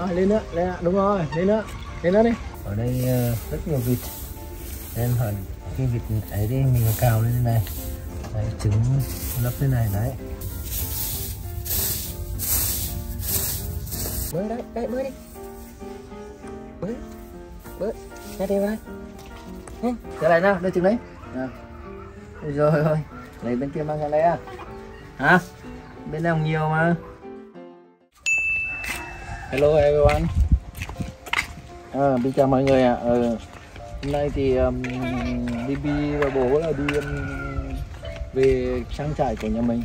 đó, lên nữa lên nữa. đúng rồi lên nữa lên nữa đi. Ở đây ờ, rất nhiều vịt. Nên hẳn khi vịt ấy đi mình cào lên này. Đấy, trứng lấp lên này đấy. Bơi đấy đấy bơi đi. Bơi bơi ra đây ra trở lại nào đưa trứng đấy. Nào. Rồi rồi lấy bên kia mang ra đây à. Hả? Bên này nhiều mà hello everyone à, xin chào mọi người ạ à. ừ. hôm nay thì um, BB và bố là đi um, về trang trại của nhà mình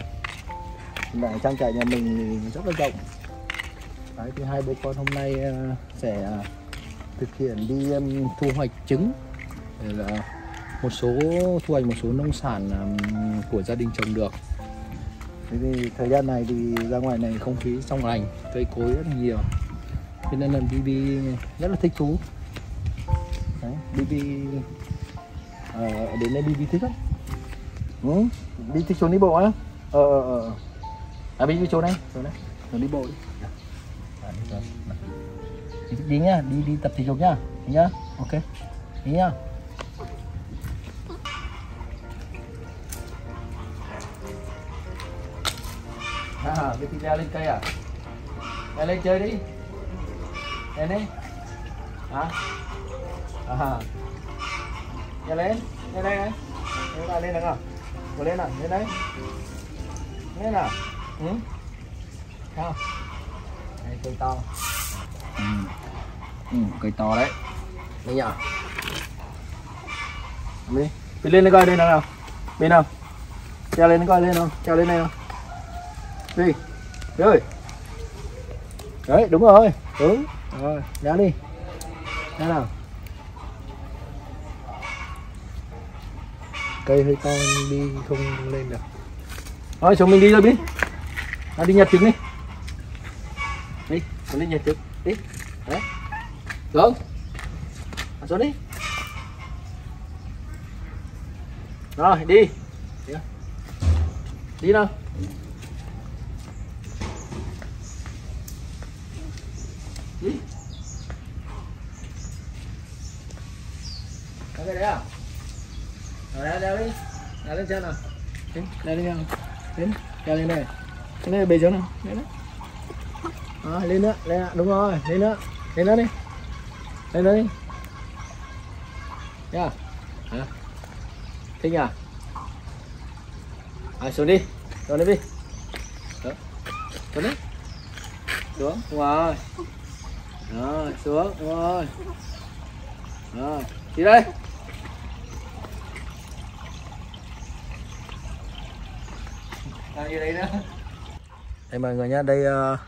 tại trang trại nhà mình thì rất là rộng Đấy, thì hai bố con hôm nay uh, sẽ uh, thực hiện đi um, thu hoạch trứng để là một số thu hoạch một số nông sản um, của gia đình trồng được Thế thì thời gian này thì ra ngoài này không khí trong lành cây cối rất là nhiều. Thế nên là BB rất là thích thú. Đấy, BB à, ờ, đến đây BB thích lắm. Ừ, BB thích chỗ đi bộ á. Ờ ờ ờ. À BB chỗ này chỗ này. Chỗ đi bộ đi. À, đi, đi, đi nhá đi đi tập thể dục nhá. Nhá ok. Đi nhá. À, cái thịt leo lên cây à? Leo lên chơi đi. Lên đi. Hả? À. Leo lên. Lên đây này. Lên nào lên được không? Vừa lên nào, lên đấy. Lên nào. Ừ. Không. Đây cây to. Ừ. Ừ, cây to đấy. Đây nhở. Đi. Đi lên đây coi đây nào nào. Bên nào? Treo lên coi lên không? Treo lên đây không? Đi. Rồi. Đấy đúng rồi. Đúng. Rồi ra đi. Ra nào. Cây hơi to đi không lên được. Thôi chúng mình đi rồi biết à, đi nhặt trứng đi. Đi mình đi nhặt trứng. Đi. Đấy. Xuống. À, xuống đi. Rồi đi. Đi nào. Đấy à? Rồi leo đi. Leo lên chân nào. Đến leo lên nào. Đến leo lên đây. Cái này bề chỗ nào? Lên đấy. À, lên nữa. Lên nữa. đúng rồi. Lên nữa. Lên nữa đi. Lên nữa đi. Nha hả? Thích à à xuống đi. Xuống đi đi xuống đi xuống. Rồi. Rồi xuống. Rồi. Rồi. Đi đây à, đi đây nữa? Đây mọi người nhá đây uh,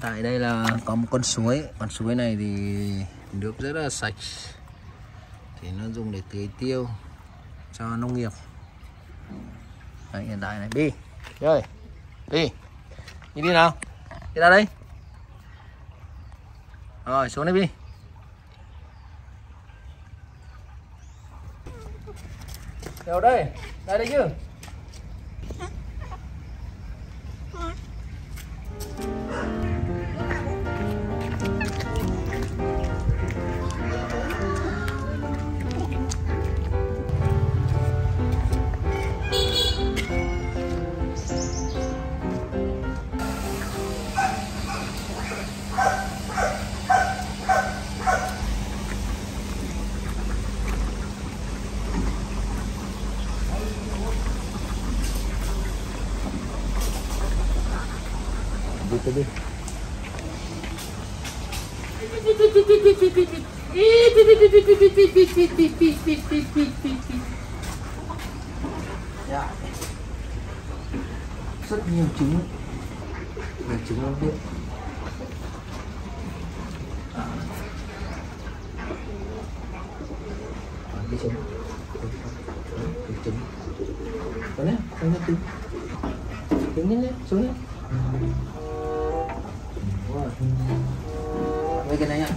tại đây là có một con suối. Con suối này thì nước rất là sạch. Thì nó dùng để tưới tiêu cho nông nghiệp. Đấy, hiện tại này đi. Chơi đi. Đi đi nào. Đi ra đây. Rồi xuống đây đi. Đều đây? Đây đây chứ? Dạ. Rất nhiều trứng. Là trứng không biết. À. Ờ, trứng. Trứng. Trứng nhé, xuống nhé. Mấy cái này nhá.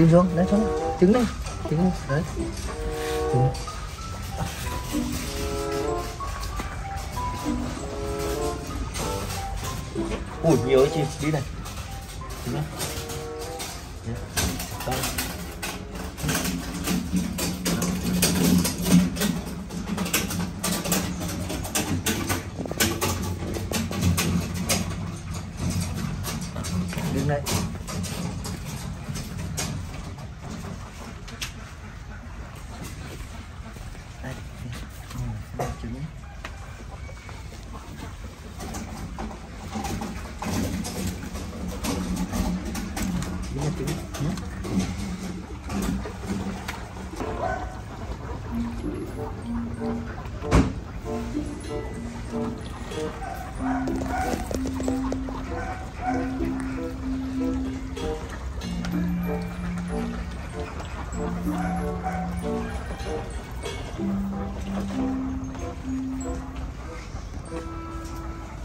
Đi xuống, lấy xuống, trứng đi, trứng đi, đấy. Trứng. Ui, nhiều ấy chị, đi này. Trứng này. Đấy. Đó. Đứng. Đây,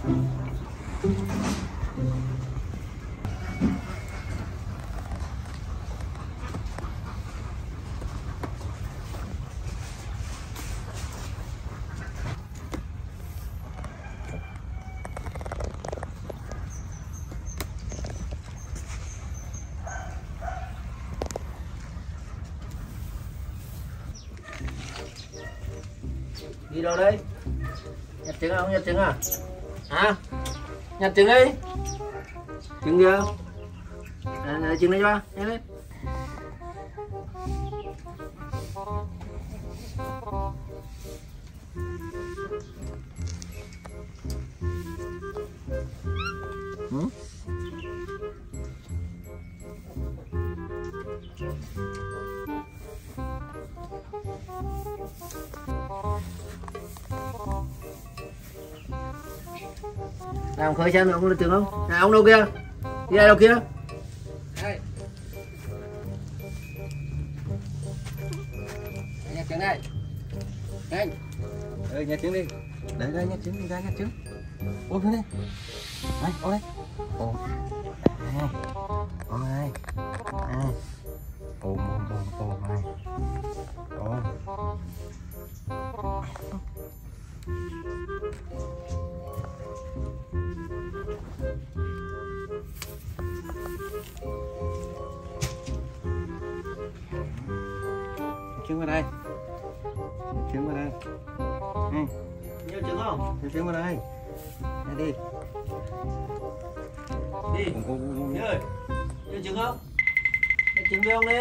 đi đâu đấy? Nhặt trứng không? Nhặt trứng à? Hả? Nhặt trứng đi. Trứng kia à, lấy trứng đây cho ba. Nhanh lên làm khơi xem ông lên trường không? Này ông đâu kia? Đi đây đâu kia? Đây. Nhặt trứng đây. Nhanh. Ơi nhặt trứng đi. Đấy đây nhặt trứng đi, ra nhặt trứng ôm xuống đi. Đây ôm đây. Ôm đây ôm đây đây ôm ôm ôm ôm đây ôm trứng vào đây. Trứng vào đây. Nhiều trứng không? Nhặt trứng vào đây. Đây đi. Đi. Ơi, nhiều trứng không? Nhặt trứng đi ông đi.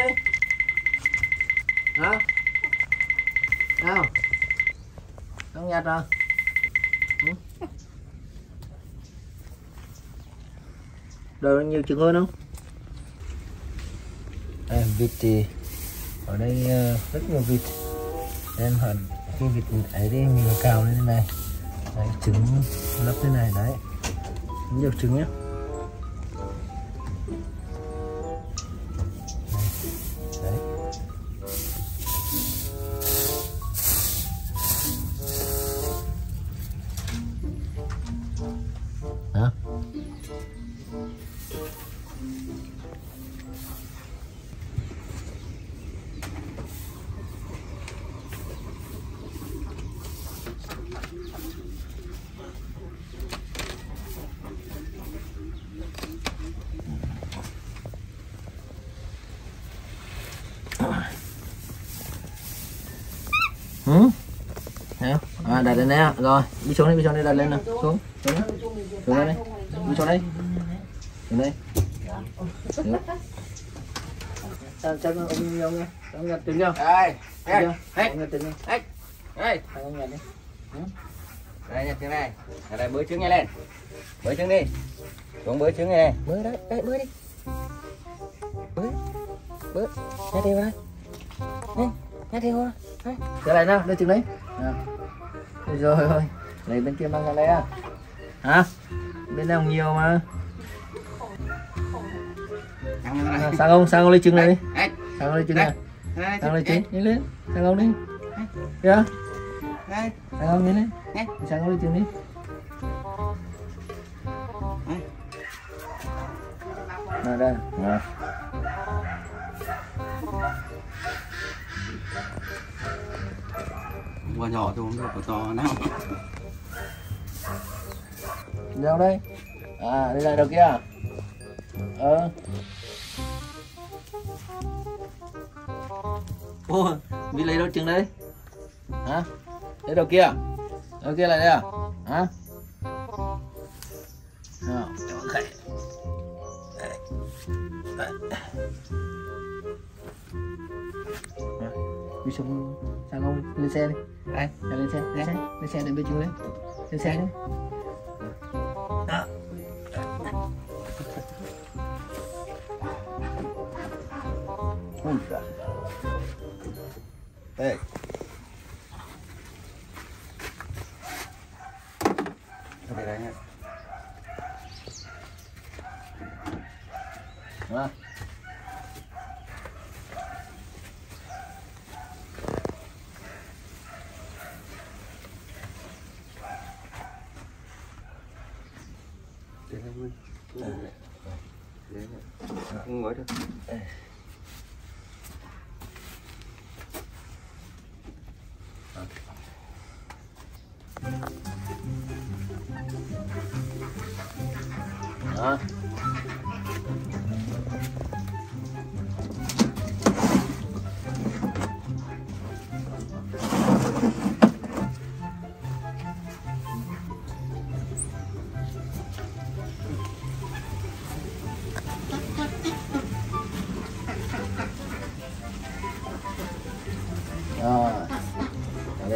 Hả? Nào. Không nhặt à? Ừ? Rồi nhiều trứng hơn không? À, vịt thì ở đây ờ, rất nhiều vịt. Em hận khi vịt ấy đi mình cào lên thế này. Đấy, trứng lấp thế này đấy. Nhiều trứng nhé À, đặt lên đây ạ. Rồi, đi xuống đi, đi xuống đây, đặt lên nào. Xuống, xuống, xuống đây, đi xuống đây. Xuống đây. Sao, sao ông ông ông nha, ông nhặt trứng chưa? đây đây đây đây đây ông nhặt đi. đây nhặt trứng này. Ở đây bới trứng ngay lên. Bới trứng đi. Xuống bới trứng này này bới đấy. Đấy bới đi. Bới. Bới. Nhặt đi vào đây. Nhặt đi vào đây. Trở lại nào, đưa trứng đấy. À. Rồi rồi, rồi. Lấy bên kia mang ra đây à. Hả? Bên còn nhiều mà. À, sang ông, sang ông lấy trứng này đi. Sang con lên trứng Đây, sang lên đây, trứng đi lên sang con đi kìa đây. sang con đi lên sang con lên trứng đi Đây. nè đây nè Quả nhỏ thôi không được, quả to nào. đâu đây? À đây này đầu kia à? Ờ. Ô bị lấy đâu trứng đây? Hả? Đây đầu kia? Đầu kia lại đây à? Hả? Nào cho đi xuống sang ông lên xe đi đây lên xe lên xe lên xe để bên chúng lên lên xe đi Đó. Ui giời. Đây. Đây đây nhá. Đó. Đây đây Nguyên. Đây đây. Đây đây.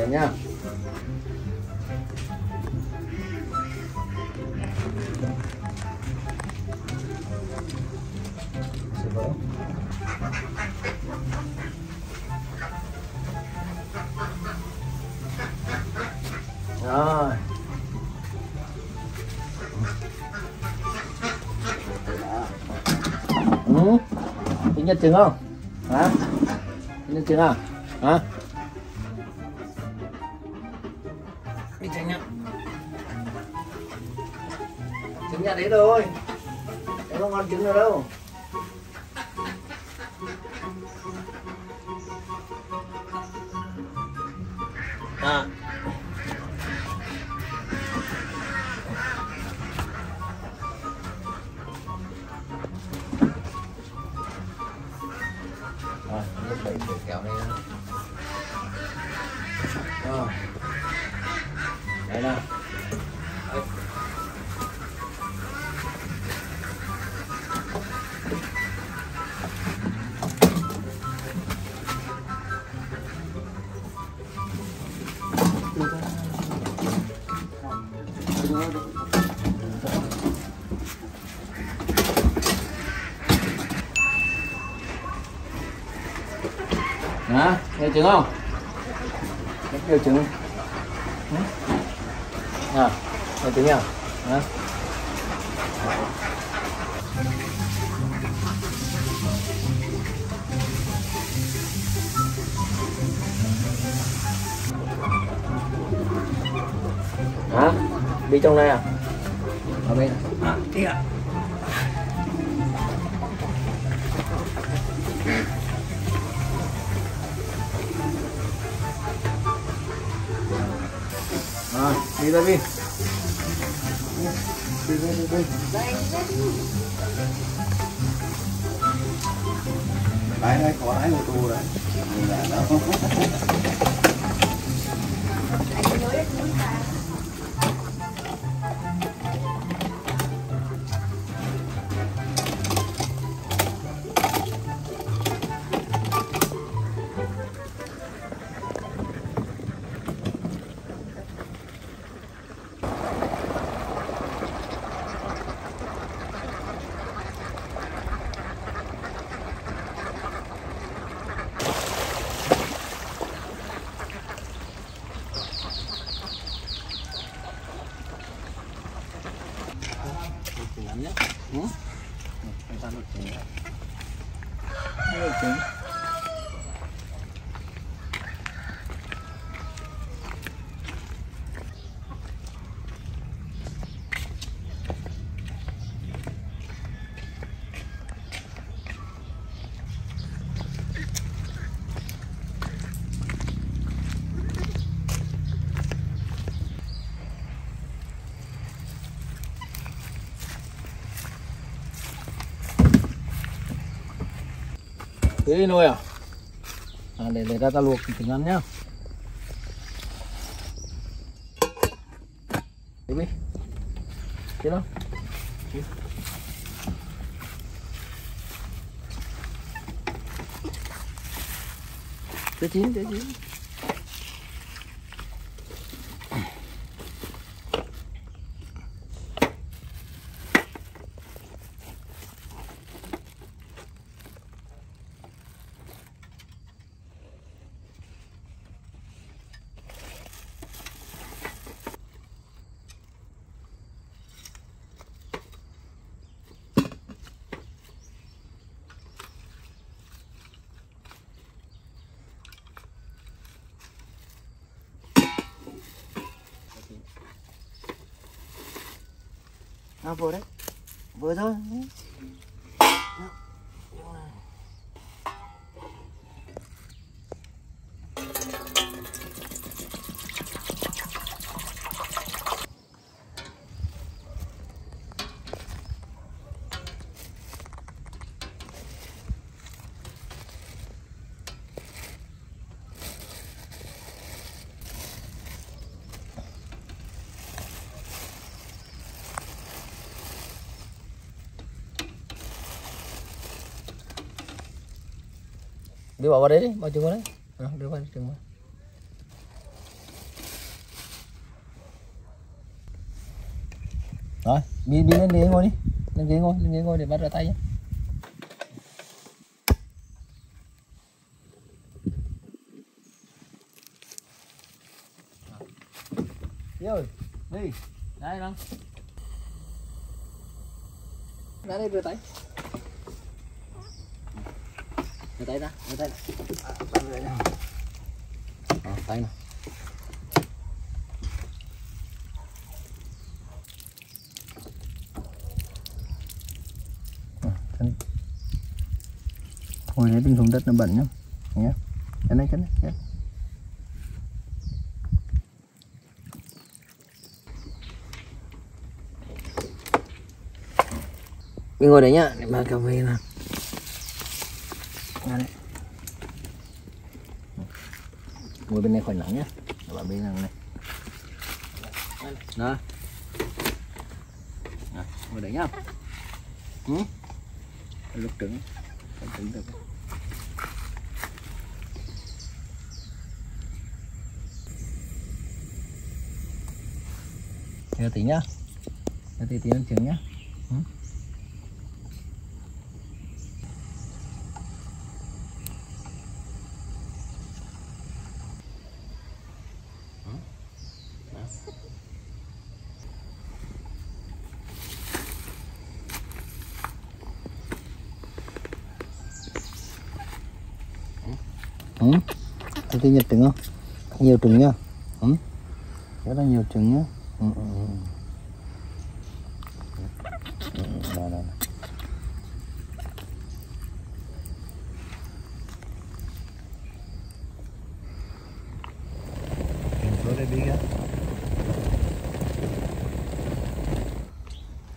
Nhá. Rồi. Ừ. Tính nhật trứng không? Hả? Tính nhật trứng à? Hả? Đấy thôi, Em không ăn trứng nữa đâu. À. nhiều trứng không? Rất nhiều trứng. À, nhiều trứng nhỉ? à. Hả? Đi trong đây à? Ở bên. À, đi đi ra đi. Đi đi đi đi. Đấy đây có lái ô tô đấy. Nhìn đó. Thế nồi à? À để để ra ta luộc thì từng ăn nhá. Đi chết không Chưa chín, chưa chín. À, vừa Đưa vào vào đấy đi, bao chừng vào đấy. À, đưa vào chừng vào. Rồi, đi đi lên ghế ngồi đi. Lên ghế ngồi, lên ghế ngồi để bắt rửa tay nhé. Đi. Đây nào. Ra đây rửa tay. Rửa tay ra, rửa tay. Ra. À, tay chân. Ngồi đấy đừng thùng đất nó bẩn nhá. Nhá. Chân này, chân này, chân. Mình ngồi đấy nhá, để mang cà phê nào. Ra đấy Ngồi bên này khỏi nắng nhá. các bạn bên này này. Đó. Ngồi đấy nhá. Ừ. Lúc trứng. Lúc trứng được. Chờ tí nhá. Chờ tí tí ăn trứng nhá. Ừ. Ừ. Có tí nhật trứng không? Nhiều trứng nhá. Ừ. Rất là nhiều trứng nhá. Ừ, ừ, ừ. Đây, đây, đây.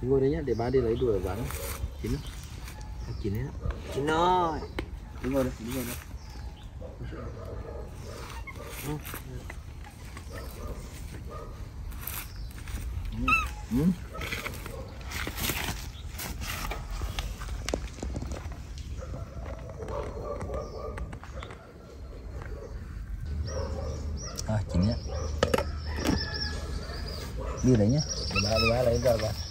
Ngồi đấy nhá, để ba đi lấy đuổi bán. Chín. Chín đấy. Chín rồi. Đứng ngồi đây, đứng ngồi đây. À, chín nhá. Đi đấy nhá. Ba đi ba lấy ra ba.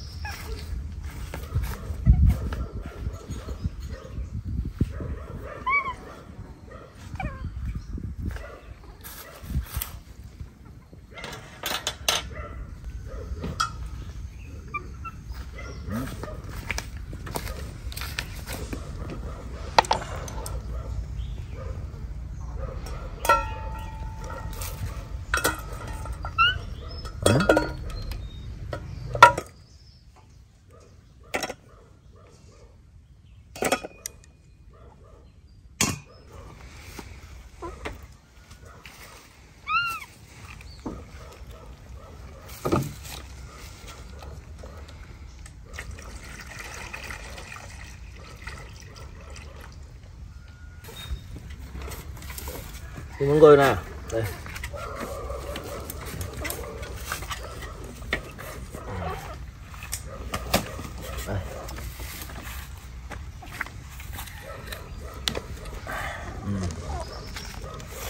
Thì mọi người nè. Đây. Đây. Ừ.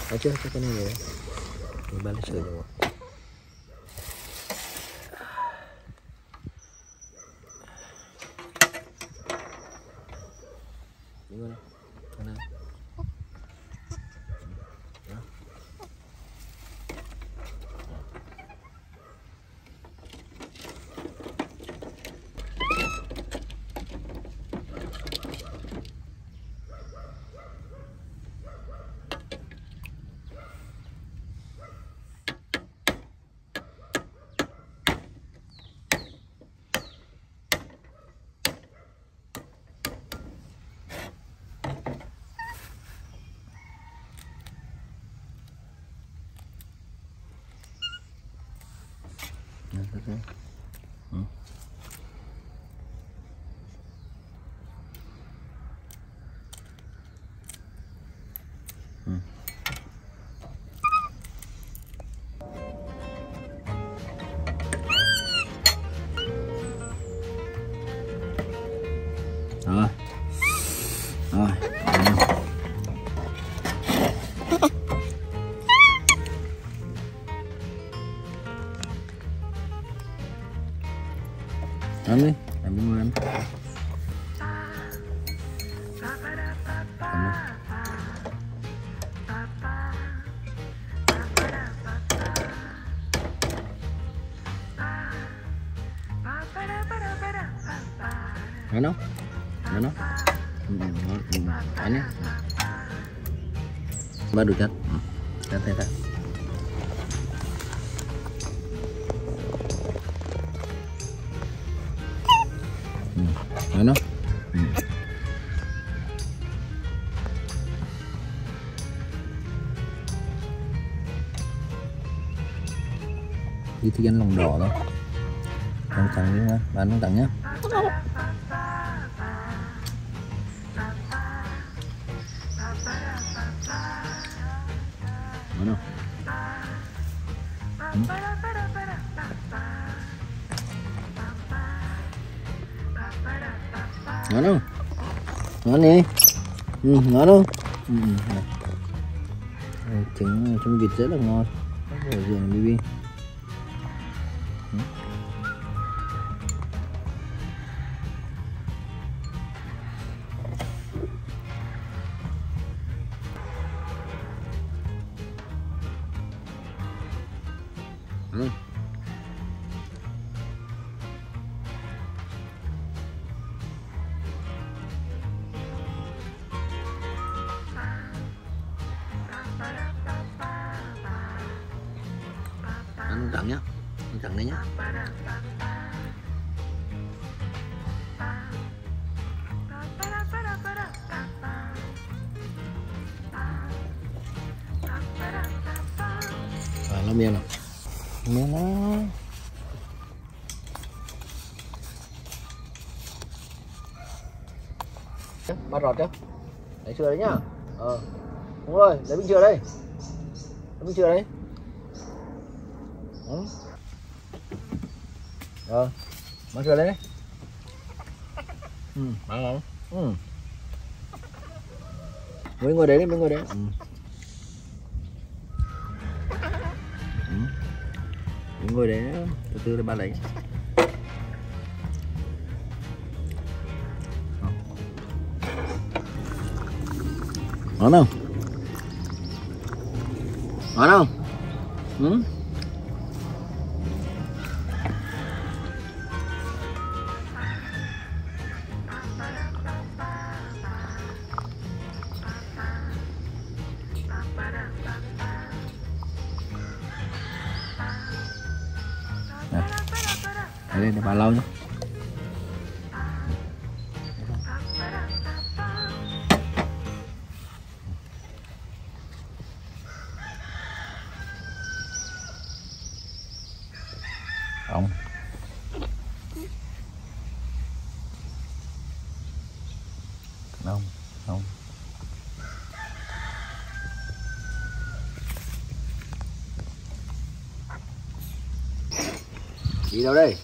Thấy chưa cho cái này rồi mình ba lấy sợi rồi Đúng rồi. Cái này. Đấy, đấy, đấy. Ừ. Ừ. Ba đủ chất. Ừ. Chất thế ta. Ừ. Đi thích ăn lòng đỏ thôi. Không tặng đúng không? Bán không tặng nhá. Ngon nè, ừ, ngon không ừ, ờ, trứng trứng vịt rất là ngon. Ở giường baby ừ. Miên nó bắt rọt chứ lấy chưa đấy nhá ờ đúng rồi lấy bình chưa đây lấy bình chưa đấy ờ. Ừ. Rồi, bắt chưa đấy đi. Ừ, mở lắm Ừ. Mấy ngồi đấy đi, mấy ngồi đấy. Ừ. ngồi đấy, từ từ để bạn lấy. Ngon không? Ngon không? Ừ? đây lên bà lâu nhá. ông. Không không đi đâu đây?